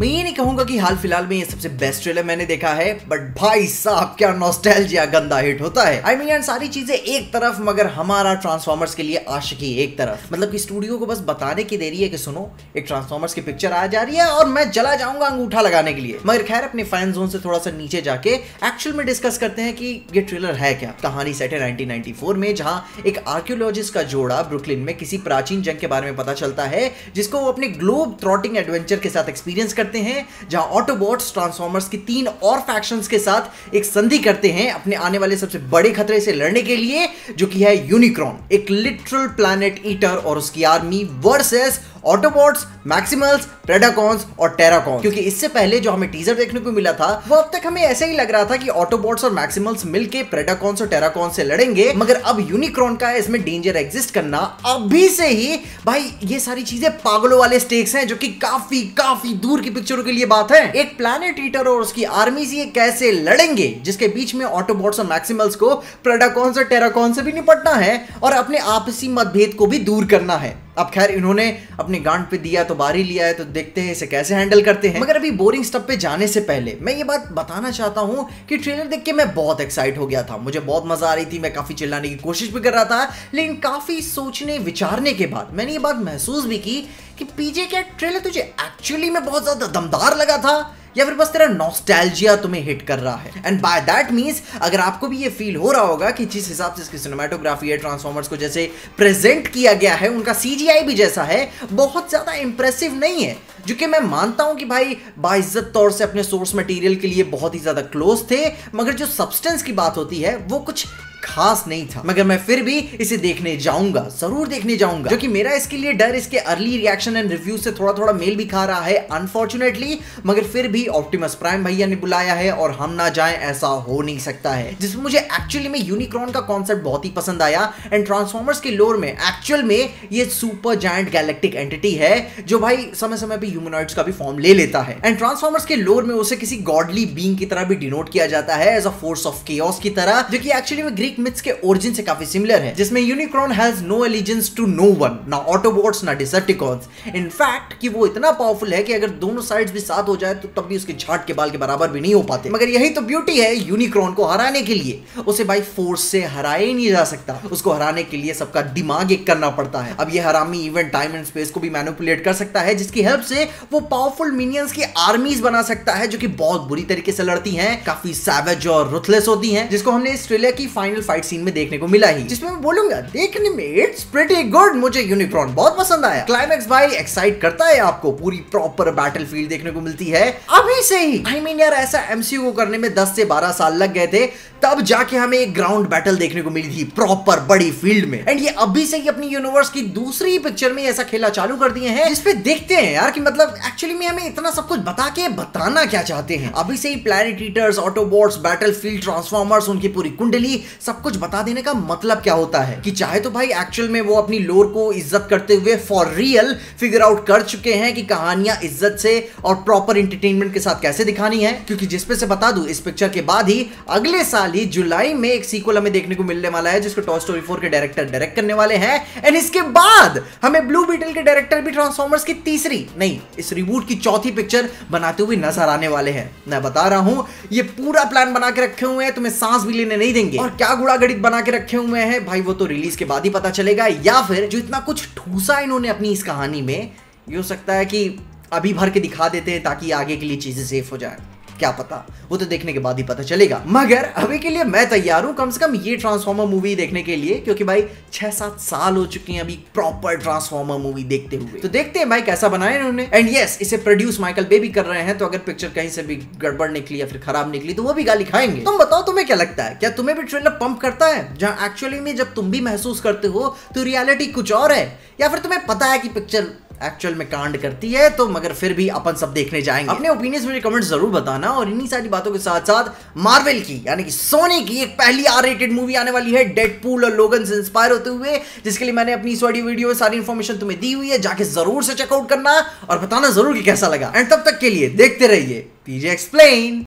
मैं ये नहीं कहूँगा कि हाल फ़िलहाल में ये सबसे बेस्ट ट्रेलर मैंने देखा है बट भाई साहब क्या नॉस्टैल्जिया गंदा हिट होता है। आई I मीन mean, सारी चीज़ें एक तरफ़ मगर हमारा ट्रांसफॉर्मर्स के लिए आशिकी एक तरफ़। मतलब कि स्टूडियो को बस बताने की देरी है कि सुनो एक ट्रांसफॉर्मर्स की पिक्चर आ जा रही है और मैं चला जाऊँगा अंगूठा लगाने के लिए। मगर खैर अपने फ़ैन जोन से थोड़ा सा नीचे जाके एक्चुअल में डिस्कस करते हैं कि ये ट्रेलर है क्या। कहानी सेट है 1994 में जहाँ एक आर्क्योलॉजिस्ट का जोड़ा ब्रुकलिन में किसी प्राचीन जंग के बारे में पता चलता है जिसको वो अपने ग्लोब थ्रॉटिंग एडवेंचर के साथ एक्सपीरियंस करते हैं, जहाँ ऑटोबॉट्स ट्रांसफॉर्मर्स की तीन और फैक्शंस के साथ एक संधि करते हैं अपने आने वाले सबसे बड़े खतरे से लड़ने के लिए, जो कि है यूनिक्रॉन एक लिटरल प्लैनेट ईटर और उसकी army versus Autobots Maximals Predacons और टेराकॉन क्योंकि इससे पहले जो हमें टीजर देखने को मिला था, वो अब तक हमें ऐसे ही लग रहा था कि ऑटोबॉट्स और मैक्सिमल्स मिलके प्रेडाकॉन्स और टेराकॉन से लड़ेंगे, मगर अब यूनिक्रॉन का इसमें डेंजर एग्जिस्ट करना अभी से ही, भाई, ये सारी चीज़ें पागलों वाले स्टेक्स हैं, जो कि काफ़ी काफ़ी दूर की पिक्चरों के लिए बात है। एक प्लानट ईटर और उसकी आर्मी से कैसे लड़ेंगे, जिसके बीच में ऑटोबॉट्स और मैक्सिमल्स को प्रेडाकॉन्स और टेराकॉन से भी निपटना है और अपने आपसी मतभेद को भी दूर करना है। अब खैर इन्होंने अपनी गांड पे दिया तो बारी लिया है तो देखते हैं इसे कैसे हैंडल करते हैं। मगर अभी बोरिंग स्टफ़ पे जाने से पहले मैं ये बात बताना चाहता हूँ कि ट्रेलर देख के मैं बहुत एक्साइट हो गया था। मुझे बहुत मज़ा आ रही थी, मैं काफ़ी चिल्लाने की कोशिश भी कर रहा था, लेकिन काफ़ी सोचने, विचारने के बाद मैंने ये बात महसूस भी की कि पीजे का ट्रेलर तुझे एक्चुअली में बहुत ज़्यादा दमदार लगा था? या फिर बस तेरा नॉस्टैल्जिया तुम्हें हिट कर रहा है। एंड बाय दैट मीन्स अगर आपको भी ये फील हो रहा होगा कि जिस हिसाब से इसकी सिनेमाटोग्राफी है ट्रांसफॉर्मर्स को जैसे प्रेजेंट किया गया है, उनका सीजीआई भी जैसा है, बहुत ज़्यादा इंप्रेसिव नहीं है। जो कि मैं मानता हूँ कि भाई, बाइज्जत तौर से अपने सोर्स मटेरियल के लिए बहुत ही ज़्यादा क्लोज थे, मगर जो सब्सटेंस की बात होती है, वो कुछ खास नहीं था। मगर मैं फिर भी इसे देखने जाऊँगा, ज़रूर देखने जाऊँगा। जो कि मेरा इसके लिए डर, इसके अर्ली रिएक्शन एंड रिव्यू से थोड़ा थोड़ा मेल भी खा रहा है अनफॉर्चुनेटली मगर फिर भी ऑप्टिमस प्राइम भैया ने बुलाया है और हम ना जाए, ऐसा हो नहीं सकता है। जिसमें मुझे एक्चुअली में यूनिक्रॉन का कॉन्सेप्ट बहुत ही पसंद आया एंड ट्रांसफॉर्मर्स के लोर में एक्चुअल में ये सुपर जायंट गैलेक्टिक एंटिटी है, जो भाई समय समय पे ह्यूमनॉइड्स का भी फॉर्म ले लेता है। एंड ट्रांसफॉर्मर्स के लोर में उसे किसी गॉडली बींग की तरह भी डिनोट किया जाता है as a force of chaos की तरह, जो कि एक्चुअली में ग्रीक मिथ्स के ओरिजिन से काफ़ी सिमिलर है, जिसमें Unicron has no allegiance to no one ना ऑटोबॉट्स ना डिसेप्टिकॉन्स इनफैक्ट कि वो इतना पावरफुल है कि अगर दोनों साइड्स भी साथ हो जाए तो तब भी उसके छाट के बाल के बराबर भी नहीं हो पाते। मगर यही तो ब्यूटी है यूनिक्रॉन को हराने के लिए। उसे बाई फोर्स से हराया ही नहीं जा सकता। उसको हराने के लिए सबका दिमाग एक करना पड़ता है। अब ये हरामी इवेंट टाइम एंड स्पेस को भी मैनिपुलेट कर सकता है, जिसकी हेल्प से वो पावरफुल मिनियंस की आर्मीज बना सकता है, जो कि बहुत बुरी तरीके से लड़ती हैं, काफ़ी सैवेज और रुथलेस होती हैं, जिसको हमने इस ट्रेलर की फाइनल फाइट सीन में देखने को मिला ही। जिसमें मैं बोलूँगा, देखने में इट्स प्रीटी गुड मुझे यूनिक्रॉन बहुत पसंद आया। क्लाइमैक्स भाई एक्साइट करता है आपको, पूरी प्रॉपर बैटलफील्ड देखने को मिलती है। अभी से ही आई I मीन mean यार, ऐसा एमसीयू को करने में 10 से 12 साल लग गए थे, तब जाके हमें एक ग्राउंड बैटल देखने को मिली थी प्रॉपर बड़ी फ़ील्ड में। एंड ये अभी से ही अपनी यूनिवर्स की दूसरी पिक्चर में ऐसा खेला चालू कर दिए हैं, जिसपे देखते हैं यार कि मतलब एक्चुअली में हमें इतना सब कुछ बता के बताना क्या चाहते हैं। अभी से ही planet eaters Autobots battlefield Transformers उनकी पूरी कुंडली सब कुछ बता देने का मतलब क्या होता है? कि चाहे तो भाई एक्चुअल में वो अपनी लोर को इज़्ज़त करते हुए फॉर रियल फिगर आउट कर चुके हैं कि कहानियाँ इज़्ज़त से और प्रॉपर इंटरटेनमेंट के साथ कैसे दिखानी है। क्योंकि जिसपे से बता दूँ, इस पिक्चर के बाद ही अगले साल ही जुलाई में एक सीक्वल हमें देखने को मिलने वाला है, जिसको टॉय स्टोरी 4 के डायरेक्टर डायरेक्ट करने वाले हैं। एंड इसके बाद हमें ब्लू बीटल के डायरेक्टर भी ट्रांसफॉर्मर्स की तीसरी, नहीं, इस रिबूट की चौथी पिक्चर बनाते हुए नज़र आने वाले हैं। मैं बता रहा हूँ, ये पूरा प्लान बना के रखे हुए हैं, तुम्हें सांस भी लेने नहीं देंगे। और क्या गुड़ा गणित बना के रखे हुए हैं। भाई, वो तो रिलीज़ के बाद ही पता चलेगा। या फिर जो इतना कुछ ठूसा इन्होंने अपनी इस कहानी में, ये हो सकता है कि अभी भर के दिखा देते हैं ताकि आगे के लिए चीज़ें सेफ़ हो जाए। क्या पता? वो तो देखने के बाद ही पता चलेगा। मगर अभी के लिए मैं तैयार हूँ कम से कम ये ट्रांसफॉर्मर मूवी देखने के लिए, क्योंकि भाई छह सात साल हो चुके हैं अभी प्रॉपर ट्रांसफॉर्मर मूवी देखते हुए। तो देखते हैं भाई कैसा बनाया इन्होंने। एंड यस इसे प्रोड्यूस माइकल बेबी कर रहे हैं तो अगर पिक्चर कहीं से भी गड़बड़ निकली या फिर खराब निकली तो वो भी गाली खाएँगे। तुम बताओ तुम्हें क्या लगता है? क्या तुम्हें भी ट्रेलर पंप करता है? जहाँ एक्चुअली में जब तुम भी महसूस करते हो तो रियलिटी कुछ और है? या फिर तुम्हें पता है कि पिक्चर एक्चुअल में कांड करती है तो मगर फिर भी अपन सब देखने जाएँगे। अपने ओपिनियंस मुझे कमेंट ज़रूर बताना और इन्हीं सारी बातों के साथ साथ मार्वल की, यानी कि सोनी की एक पहली आर रेटेड मूवी आने वाली है डेडपूल और लोगन से इंस्पायर होते हुए, जिसके लिए मैंने अपनी इस वीडियो में सारी इन्फॉर्मेशन तुम्हें दी हुई है, जाके ज़रूर से चेकआउट करना और बताना ज़रूर कि कैसा लगा। एंड तब तक के लिए देखते रहिए पीजे एक्सप्लेन